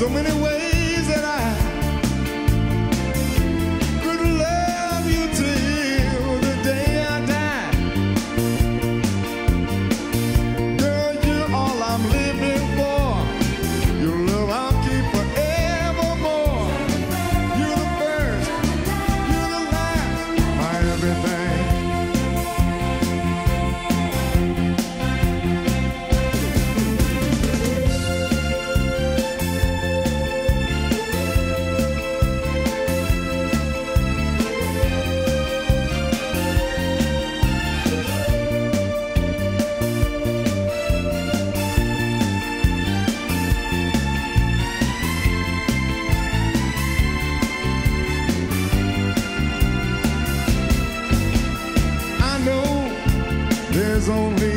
so many ways. only